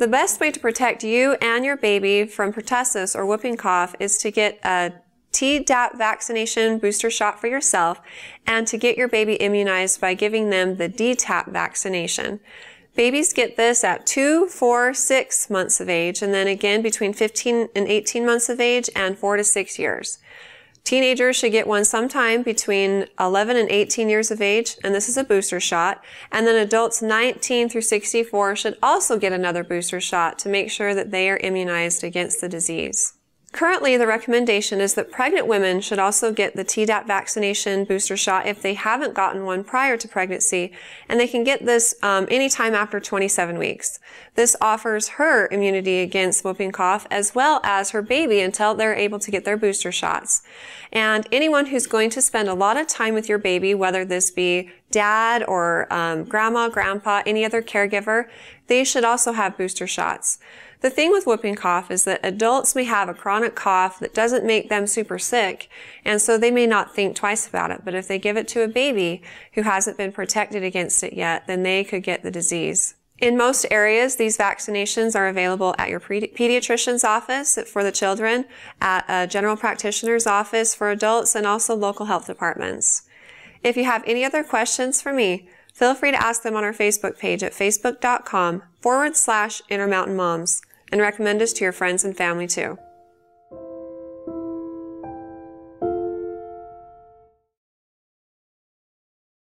The best way to protect you and your baby from pertussis or whooping cough is to get a Tdap vaccination booster shot for yourself and to get your baby immunized by giving them the DTaP vaccination. Babies get this at two, four, six months of age, and then again between 15 and 18 months of age and four to six years. Teenagers should get one sometime between 11 and 18 years of age, and this is a booster shot. And then adults 19 through 64 should also get another booster shot to make sure that they are immunized against the disease. Currently, the recommendation is that pregnant women should also get the Tdap vaccination booster shot if they haven't gotten one prior to pregnancy, and they can get this um, anytime after 27 weeks. This offers her immunity against whooping cough as well as her baby until they're able to get their booster shots. And anyone who's going to spend a lot of time with your baby, whether this be dad or um, grandma, grandpa, any other caregiver, they should also have booster shots. The thing with whooping cough is that adults may have a chronic cough that doesn't make them super sick, and so they may not think twice about it. But if they give it to a baby who hasn't been protected against it yet, then they could get the disease. In most areas, these vaccinations are available at your pediatrician's office for the children, at a general practitioner's office for adults, and also local health departments. If you have any other questions for me, feel free to ask them on our Facebook page at facebook.com forward slash Intermountain Moms and recommend us to your friends and family too.